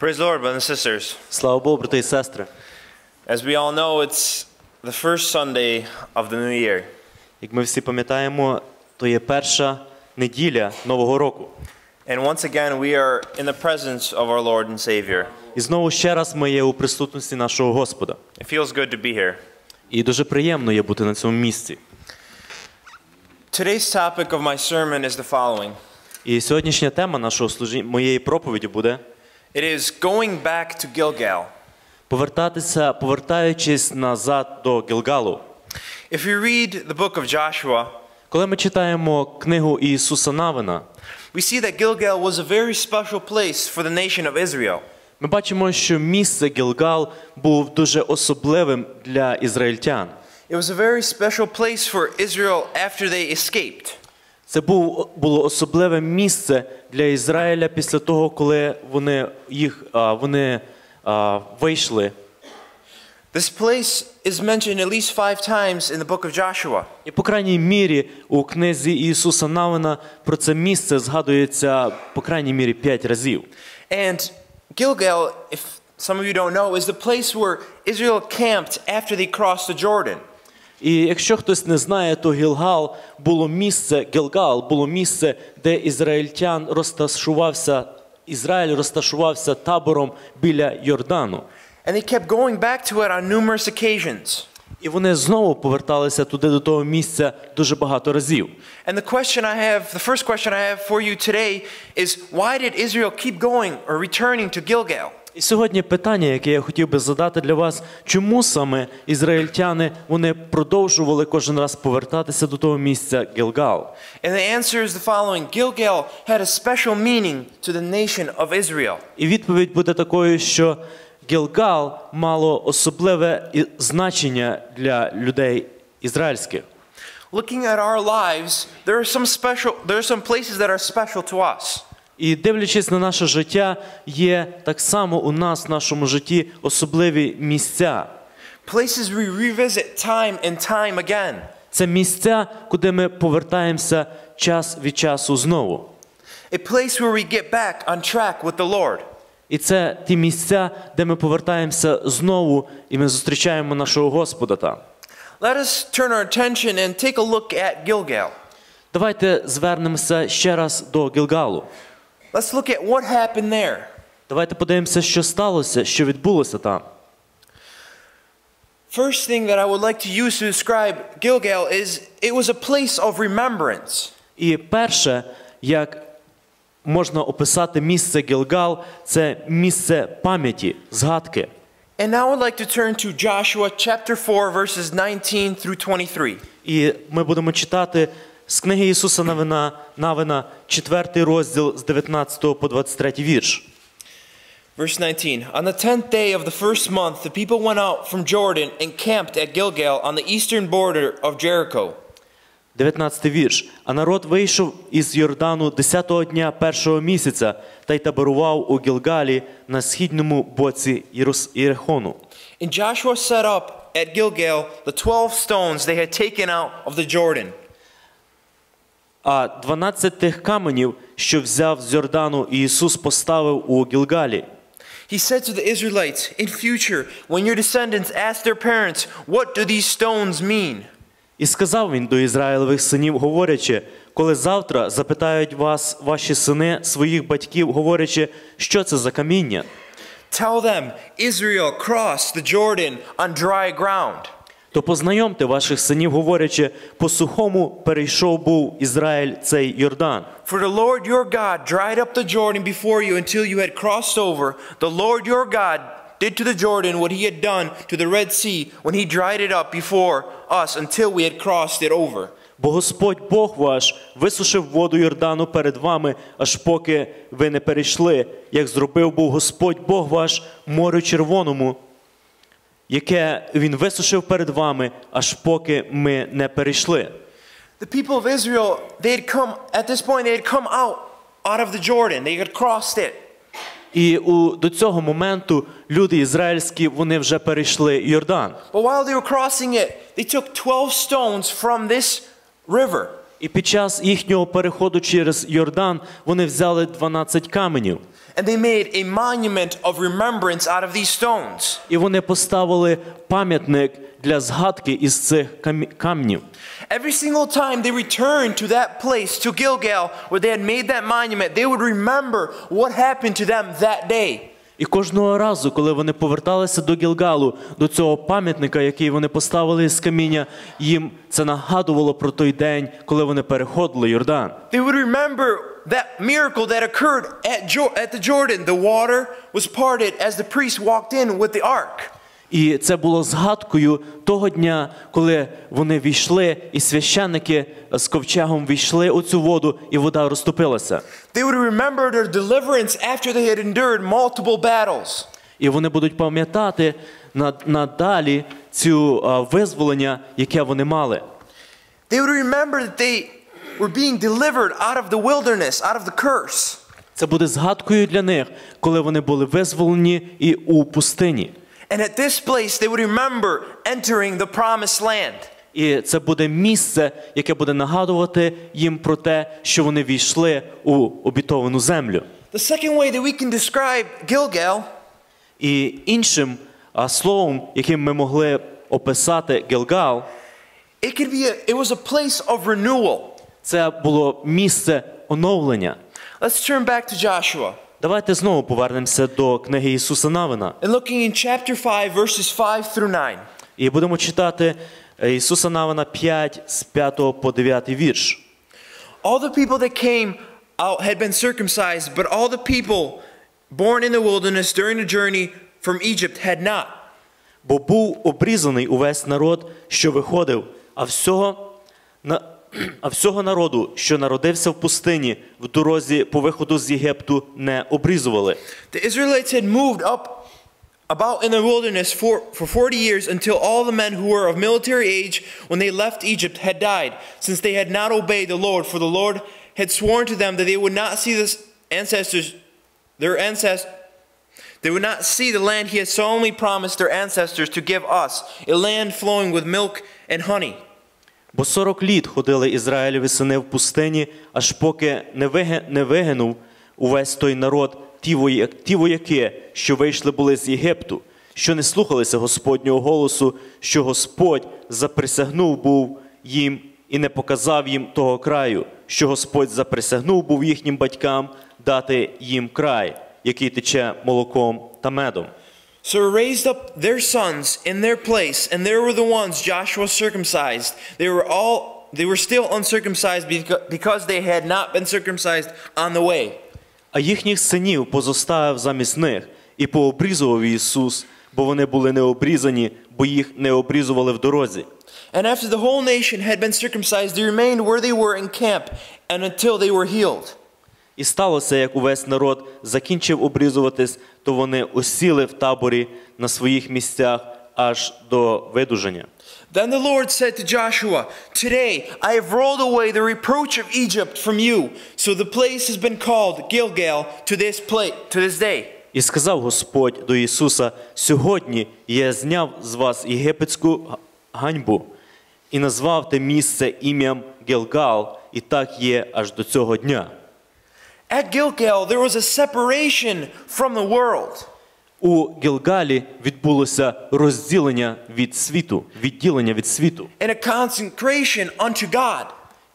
Praise the Lord, brothers and sisters. Слава Богу, брати і сестри. As we all know, it's the first Sunday of the new year. Як ми всі пам'ятаємо, то є перша неділя Нового року. And once again, we are in the presence of our Lord and Savior. І знову ще раз ми є у присутності нашого Господа. It feels good to be here. І дуже приємно є бути на цьому місці. Today's topic of my sermon is the following І сьогоднішня тема нашого служіння, моєї проповіді буде it is going back to Gilgal. повертатися, повертаючись назад до Гілгалу. If you read the book of Joshua, Коли ми читаємо книгу Ісуса Навина, we see that Gilgal was a very special place for the nation of Israel. ми бачимо, що місце Гілгал був дуже особливим для ізраїльтян. It was a very special place for Israel after they escaped. Це був, було особливе місце для Ізраїля після того, коли вони, їх, а, вони а, вийшли. This place is mentioned at least five times in the book of Joshua. І по крайній мірі у книзі Ісуса Навина про це місце згадується по крайній мірі п'ять разів. And Gilgal, if some of you don't know, is the place where Israel camped after they crossed the Jordan. І якщо хтось не знає, то Гілгал було місце, Гілгал було місце, де ізраїльтян розташувався, Ізраїль розташувався табором біля Йордану. And they kept going back to it on numerous occasions. І вони знову поверталися туди до того місця дуже багато разів. And the question I have, the first question I have for you today is why did Israel keep going or returning to Gilgal? І сьогодні питання, яке я хотів би задати для вас, чому саме ізраїльтяни вони продовжували кожен раз повертатися до того місця Гілгал? And the answer is the following Gilgal had a special meaning to the nation of Israel. І відповідь буде такою, що Гілгал мало особливе значення для людей ізраїльських. Looking at our lives, there are some special there are some places that are special to us. І дивлячись на наше життя, є так само у нас в нашому житті особливі місця. Places we revisit time and time again. Це місця, куди ми повертаємося час від часу знову. A place where we get back on track with the Lord. І це ті місця, де ми повертаємося знову, і ми зустрічаємо нашого Господа там. Let us turn our attention and take a look at Gilgal. Давайте звернемося ще раз до Гілгалу. Let's look at what happened there. Давайте подивимося, що сталося, що відбулося там. First thing that I would like to use to describe Gilgal is it was a place of remembrance. І перше, як можна описати місце Гілгал, це місце пам'яті, згадки. And now I'd like to turn to Joshua chapter 4 verses 19 through 23. І ми будемо читати з книги Ісуса Навина, Навина 4 розділ з 19 по 23 вірш. Verse 19 On the tenth day of the first month, the people went out from Jordan and camped at Gilgal on the eastern border of Jericho. 19 вірш. А народ вийшов із Йордану 10-го дня першого місяця та й таборував у Гілгалі на східному боці Єрихону. And Joshua set up at Gilgal the twelve stones they had taken out of the Jordan. А 12 тих каменів, що взяв з Йордану, Ісус поставив у Гілгалі. He said to the Israelites, In future, when your descendants ask their parents, What do these stones mean? І сказав він до Ізраїлевих синів, говорячи, коли завтра запитають вас ваші сини своїх батьків, говорячи, що це за каміння, Tell them, Israel crossed the Jordan on dry ground. То познайомте ваших синів, говорячи, по сухому перейшов був Ізраїль цей Йордан. For the Lord your God dried up the Jordan before you until you had crossed over. The Lord your God did to the Jordan what he had done to the Red Sea when he dried it up before us until we had crossed it over. Бо Господь Бог ваш висушив воду Йордану перед вами, аж поки ви не перейшли, як зробив був Господь Бог ваш морю червоному, яке він висушив перед вами, аж поки ми не перейшли. The people of Israel, they had come, at this point, they had come out, out of the Jordan. They had crossed it. І у, до цього моменту люди ізраїльські вони вже перейшли Йордан. But while they were crossing it, they took 12 stones from this river. І під час їхнього переходу через Йордан вони взяли 12 каменів. and they made a monument of remembrance out of these stones. І вони поставили пам'ятник для згадки із цих камі- камнів. Every single time they returned to that place, to Gilgal, where they had made that monument, they would remember what happened to them that day. І кожного разу, коли вони поверталися до Гілгалу, до цього пам'ятника, який вони поставили з каміння, їм це нагадувало про той день, коли вони переходили Йордан. They would remember that miracle that occurred at, jo- at the Jordan. The water was parted as the priest walked in with the ark. І це було згадкою того дня, коли вони війшли, і священники з ковчегом війшли у цю воду, і вода розтопилася. They would remember their deliverance after they had endured multiple battles. І вони будуть пам'ятати надалі цю визволення, яке вони мали. They would remember that they were being delivered out of the wilderness, out of the curse. Це буде згадкою для них, коли вони були визволені і у пустині. And at this place, they would remember entering the promised land. І це буде місце, яке буде нагадувати їм про те, що вони війшли у обітовану землю. The second way that we can describe Gilgal І іншим а, словом, яким ми могли описати Гілгал, it could be a, it was a place of renewal. це було місце оновлення. Let's turn back to Joshua. Давайте знову повернемося до книги Ісуса Навина. And looking in chapter 5, verses 5 through 9. І будемо читати е, Ісуса Навина 5 з 5 по 9 вірш. All the people that came out had been circumcised, but all the people born in the wilderness during the journey from Egypt had not. Бо був обрізаний увесь народ, що виходив, а всього, на, а всього народу, що народився в пустині, в дорозі по виходу з Єгипту, не обрізували. The Israelites had moved up about in the wilderness for, for 40 years until all the men who were of military age when they left Egypt had died, since they had not obeyed the Lord. For the Lord had sworn to them that they would not see this ancestors, their ancestors, they would not see the land he had solemnly promised their ancestors to give us, a land flowing with milk and honey. Бо сорок літ ходили Ізраїлеві сини в пустині, аж поки не, виги, вигинув увесь той народ, ті вояки, що вийшли були з Єгипту, що не слухалися Господнього голосу, що Господь заприсягнув був їм і не показав їм того краю, що Господь заприсягнув був їхнім батькам дати їм край, який тече молоком та медом. So he raised up their sons in their place, and there were the ones Joshua circumcised. They were all they were still uncircumcised beca- because they had not been circumcised on the way. А їхніх синів позоставив замість них і пообрізував Ісус, бо вони були не обрізані, бо їх не обрізували в дорозі. And after the whole nation had been circumcised, they remained where they were in camp and until they were healed. І сталося, як увесь народ закінчив обрізуватись, то вони осіли в таборі на своїх місцях аж до видужання. Then the Lord said to Joshua, Today I have rolled away the reproach of Egypt from you. So the place has been called Gilgal to this place to this day. І сказав Господь до Ісуса: Сьогодні я зняв з вас єгипетську ганьбу і назвав те місце ім'ям Гілгал, і так є аж до цього дня. At Gilgal, there was a separation from the world. У Гілгалі відбулося розділення від світу, відділення від світу and a consecration unto God.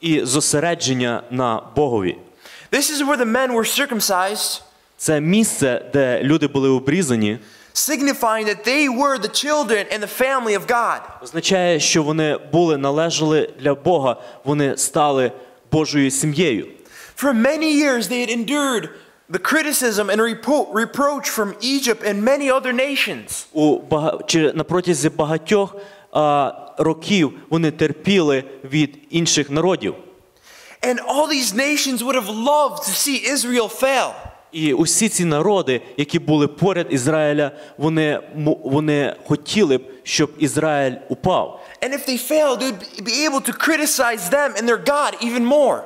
і зосередження на Богові. This is where the men were circumcised, Це місце, де люди були обрізані, signifying that they were the children and the family of God. означає, що вони були належали для Бога, вони стали Божою сім'єю. For many years, they had endured the criticism and repro- reproach from Egypt and many other nations. У бага... чи на протязі багатьох а, років вони терпіли від інших народів. And all these nations would have loved to see Israel fail. І усі ці народи, які були поряд Ізраїля, вони, м- вони хотіли б, щоб Ізраїль упав. And if they failed, they would be able to criticize them and their God even more.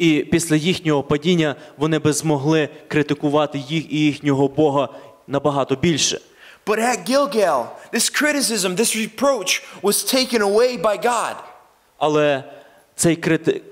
І після їхнього падіння вони би змогли критикувати їх і їхнього Бога набагато більше. But at Gilgal, this criticism, this reproach was taken away by God. Але цей крити...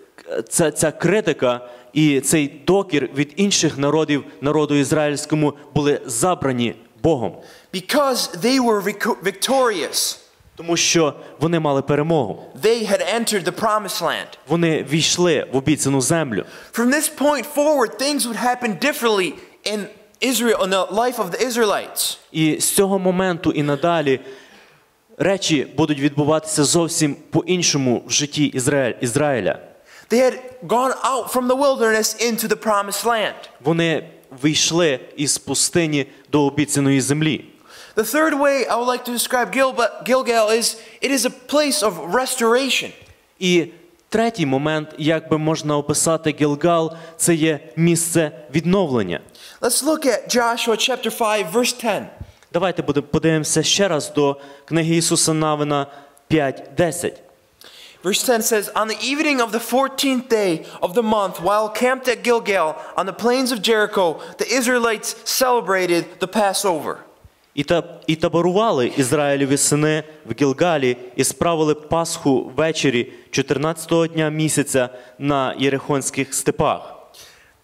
ця, ця критика і цей докір від інших народів, народу ізраїльському, були забрані Богом, Because they were vic- victorious, тому що вони мали перемогу. they had entered the promised land. Вони війшли в обіцяну землю. From this point forward, things would happen differently in Israel, in the life of the Israelites. І з цього моменту і надалі речі будуть відбуватися зовсім по-іншому в житті Ізраїль, Ізраїля. They had gone out from the wilderness into the promised land. Вони вийшли із пустині до обіцяної землі. The third way I would like to describe Gilba- Gilgal is it is a place of restoration. І третій момент, як би можна описати Гілгал, це є місце відновлення. Let's look at Joshua chapter 5 verse 10. Давайте буде- подивимося ще раз до книги Ісуса Навина 5.10. Verse 10 says, On the evening of the 14th day of the month, while camped at Gilgal on the plains of Jericho, the Israelites celebrated the Passover. І, та, і таборували Ізраїлеві сини в Гілгалі і справили Пасху ввечері 14-го дня місяця на Єрихонських степах.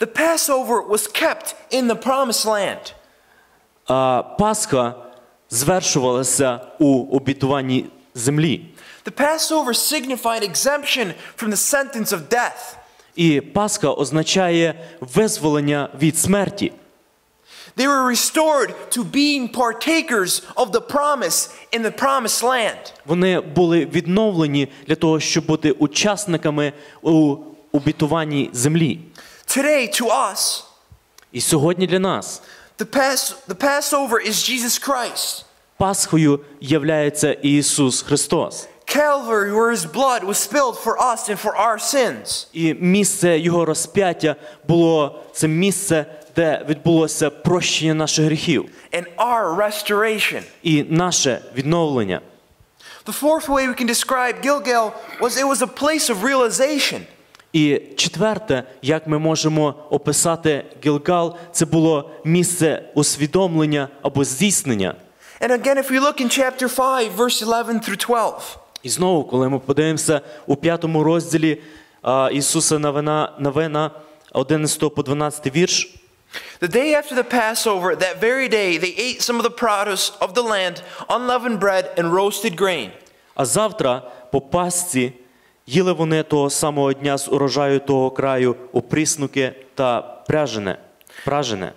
The Passover was kept in the promised land. А Пасха звершувалася у обітуваній землі. The Passover signified exemption from the sentence of death. І Пасха означає визволення від смерті. They were restored to being partakers of the promise in the promised land. Вони були відновлені для того, щоб бути учасниками у обітуваній землі. Today, to us, І сьогодні для нас the, Pass- the Passover is Jesus Christ. Пасхою являється Ісус Христос. Calvary, where his blood was spilled for us and for our sins. І місце Його розп'яття було це місце, де відбулося прощення наших гріхів and our restoration. і наше відновлення. The fourth way we can describe Gilgal was it was a place of realization. І четверте, як ми можемо описати Гілгал, це було місце усвідомлення або здійснення. And again, if we look in chapter 5, verse 11 through 12, І знову, коли ми подивимося у п'ятому розділі Ісуса Навина, Навина 11 по 12 вірш. the day after the Passover, that very day, they ate some of the produce of the land, unleavened bread and roasted grain. А завтра по Пасці їли вони того самого дня з урожаю того краю опріснуки та пряжене, пражене.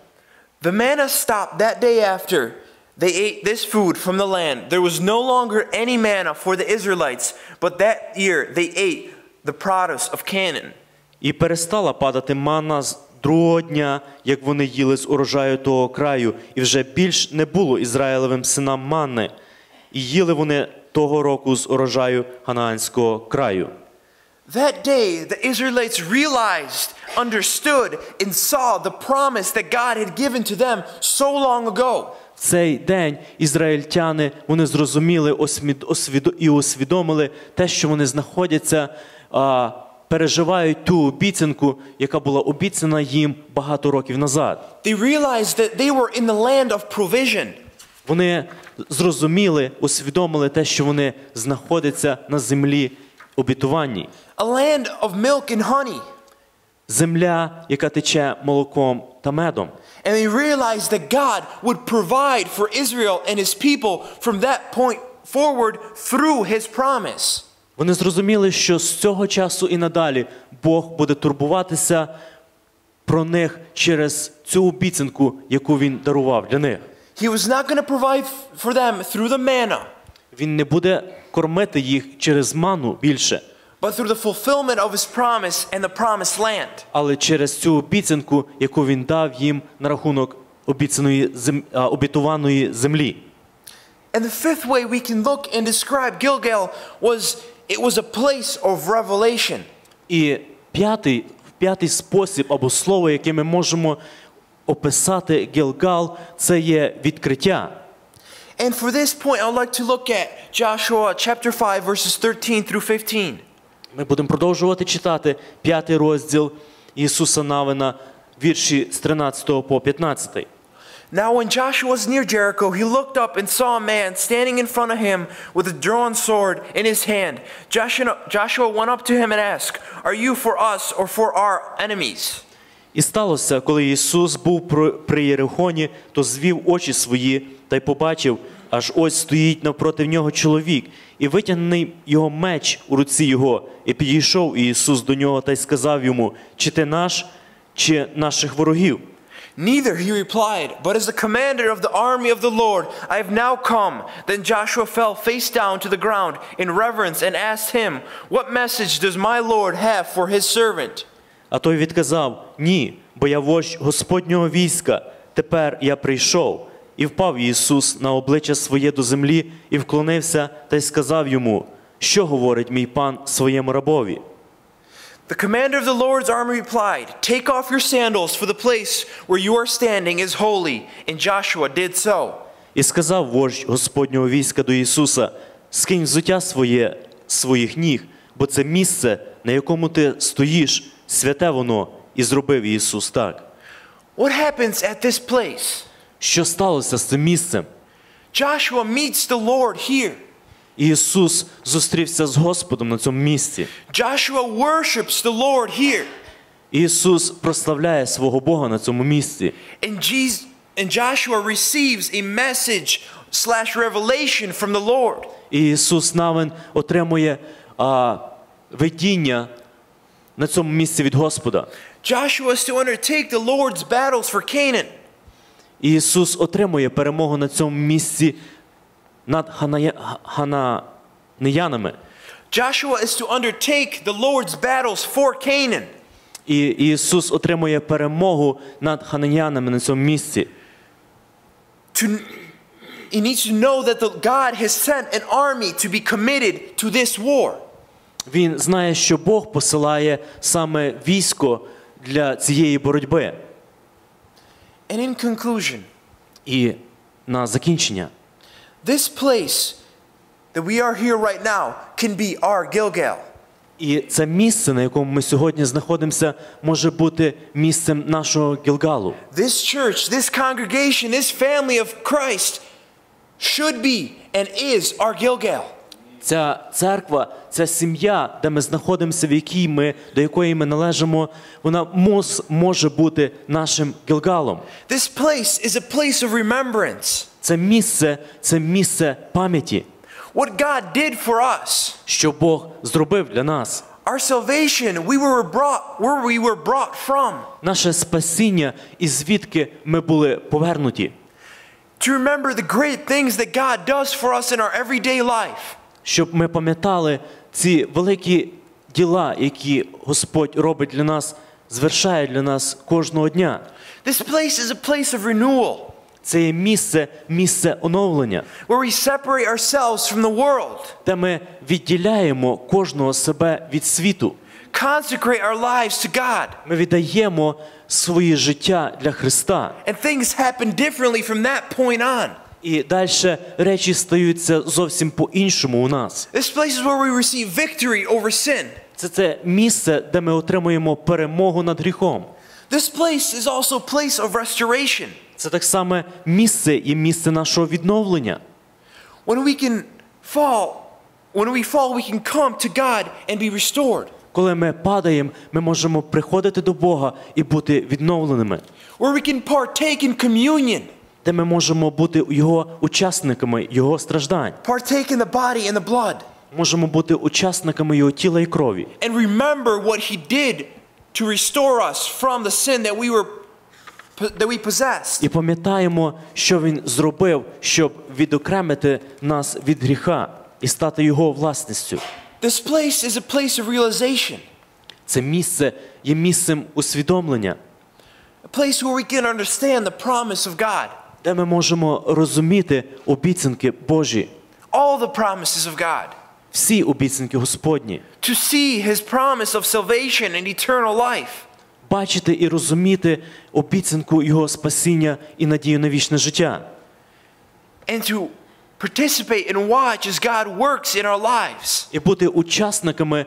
The manna stopped that day after they ate this food from the land. There was no longer any manna for the Israelites, but that year they ate the produce of Canaan. І перестала падати манна з другого дня, як вони їли з урожаю того краю, і вже більш не було Ізраїлевим синам манни. І їли вони того року з урожаю Ханаанського краю. That day, the Israelites realized, understood, and saw the promise that God had given to them so long ago. В цей день ізраїльтяни вони зрозуміли і усвідомили те, що вони знаходяться, а, переживають ту обіцянку, яка була обіцяна їм багато років назад. They realized that they were in the land of provision. Вони зрозуміли, усвідомили те, що вони знаходяться на землі обітуваній. A land of milk and honey. Земля, яка тече молоком та медом. And they realized that God would provide for Israel and his people from that point forward through his promise. Вони зрозуміли, що з цього часу і надалі Бог буде турбуватися про них через цю обіцянку, яку він дарував для них. He was not going to provide for them through the manna, Він не буде кормити їх через ману більше, but through the fulfillment of his promise and the promised land. але через цю обіцянку, яку він дав їм на рахунок обіцяної зем... обітуваної землі. And the fifth way we can look and describe Gilgal was it was a place of revelation. І п'ятий, п'ятий спосіб або слово, яке ми можемо описати Гілгал, це є відкриття. And for this point, I'd like to look at Joshua chapter 5, verses 13 through 15. Ми будемо продовжувати читати п'ятий розділ Ісуса Навина, вірші з 13 по 15. Now, when Joshua was near Jericho, he looked up and saw a man standing in front of him with a drawn sword in his hand. Joshua, went up to him and asked, Are you for us or for our enemies? І сталося, коли Ісус був при Єрихоні, то звів очі свої та й побачив, аж ось стоїть навпроти нього чоловік, і витягнений його меч у руці його, і підійшов Ісус до нього та й сказав йому: Чи ти наш, чи наших ворогів? Neither, he replied, but as the commander of the army of the Lord, I have now come. Then Joshua fell face down to the ground in reverence and asked him, What message does my Lord have for his servant? А той відказав: Ні, бо я вождь Господнього війська. Тепер я прийшов. І впав Ісус на обличчя своє до землі і вклонився та й сказав йому, що говорить мій пан своєму рабові. The commander of the Lord's army replied, Take off your sandals, for the place where you are standing is holy. And Joshua did so. І сказав вождь Господнього війська до Ісуса: Скинь взуття своє з своїх ніг, бо це місце, на якому ти стоїш, святе воно, і зробив Ісус так. What happens at this place? Що сталося з цим місцем? Joshua meets the Lord here. Ісус зустрівся з Господом на цьому місці. Joshua worships the Lord here. Ісус прославляє свого Бога на цьому місці. And, Jesus, and Joshua receives a message slash revelation from the Lord. І Ісус Навин отримує а, видіння на цьому місці від Господа. Joshua is to undertake the Lord's battles for Canaan. Ісус отримує перемогу на цьому місці над Ханая... Га- Хананиянами. Joshua is to undertake the Lord's battles for Canaan. І Ісус отримує перемогу над Ханаянами на цьому місці. To, he needs to know that the, God has sent an army to be committed to this war. Він знає, що Бог посилає саме військо для цієї боротьби. And in conclusion, І на закінчення. This place that we are here right now can be our Gilgal. І це місце, на якому ми сьогодні знаходимося, може бути місцем нашого Гілгалу. This church, this congregation, this family of Christ should be and is our Gilgal. Ця церква, ця сім'я, де ми знаходимося, в якій ми, до якої ми належимо, вона мос, може бути нашим Гілгалом. This place is a place of remembrance. Це місце, це місце пам'яті, What God did for us. що Бог зробив для нас. Our salvation, we were brought where we were brought from. Наше спасіння і звідки ми були повернуті. To remember the great things that God does for us in our everyday life. Щоб ми пам'ятали ці великі діла, які Господь робить для нас, звершає для нас кожного дня. This place is a place of renewal Це є місце, місце оновлення, where we separate ourselves from the world, де ми відділяємо кожного себе від світу. consecrate our lives to God, Ми віддаємо своє життя для Христа. and things happen differently from that point on. І далі речі стаються зовсім по-іншому у нас. This place is where we receive victory over sin. Це це місце, де ми отримуємо перемогу над гріхом. This place is also a place of restoration. Це так само місце і місце нашого відновлення. When we can fall, when we fall, we can come to God and be restored. Коли ми падаємо, ми можемо приходити до Бога і бути відновленими, Where we can partake in communion, де ми можемо бути Його учасниками, Його страждань. partake in the body and the blood, Можемо бути учасниками Його тіла і крові. and remember what He did to restore us from the sin that we were that we possessed. І пам'ятаємо, що Він зробив, щоб відокремити нас від гріха і стати Його власністю. This place is a place of realization, Це місце є місцем усвідомлення, a place where we can understand the promise of God, де ми можемо розуміти обіцянки Божі, all the promises of God, всі обіцянки Господні, to see His promise of salvation and eternal life. Бачити і розуміти обіцянку Його спасіння і надію на вічне життя, and to participate and watch as God works in our lives. і бути учасниками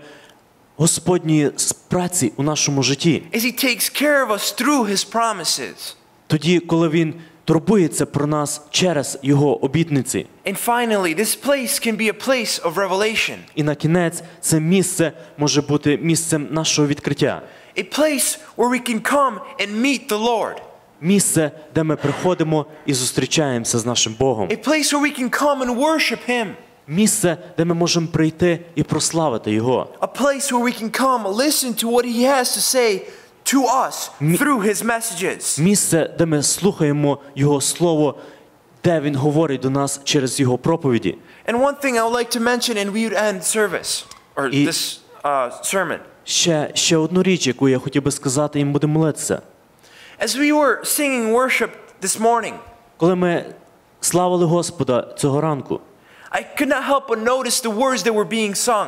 Господньої праці у нашому житті. As He takes care of us through His promises. Тоді, коли Він турбується про нас через Його обітниці. And finally, this place can be a place of revelation, І на кінець це місце може бути місцем нашого відкриття. a place where we can come and meet the Lord, Місце, де ми приходимо і зустрічаємося з нашим Богом. a place where we can come and worship Him, Місце, де ми можемо прийти і прославити Його. a place where we can come listen to what He has to say to us through His messages. Місце, де ми слухаємо Його Слово, де Він говорить до нас через Його проповіді. And one thing I would like to mention, and we would end service or І- this uh, sermon. Ще, ще одну річ, яку я хотів би сказати, і ми будемо молитися. As we were singing worship this morning, Коли ми славили Господа цього ранку, I could not help but notice the words that were being sung.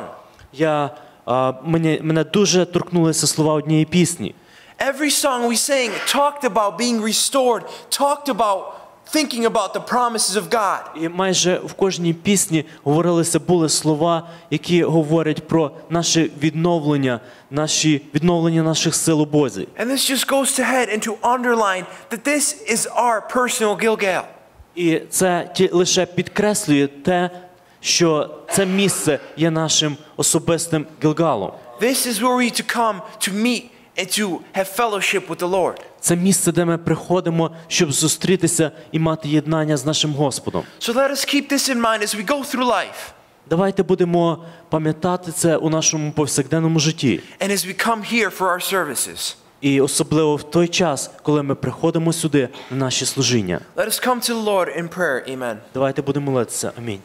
я, а, мені, мене дуже торкнулися слова однієї пісні. Every song we sang talked about being restored, talked about thinking about the promises of God. І майже в кожній пісні говорилися були слова, які говорять про наше відновлення, наші відновлення наших сил у Бозі. And this just goes to head and to underline that this is our personal Gilgal. І це ті, лише підкреслює те, що це місце є нашим особистим Гілгалом. This is where we are to come to meet and to have fellowship with the Lord. Це місце, де ми приходимо, щоб зустрітися і мати єднання з нашим Господом. So let us keep this in mind as we go through life Давайте будемо пам'ятати це у нашому повсякденному житті. and as we come here for our services. І особливо в той час, коли ми приходимо сюди на наші служіння. Let us come to the Lord in prayer. Amen. Давайте будемо молитися. Амінь.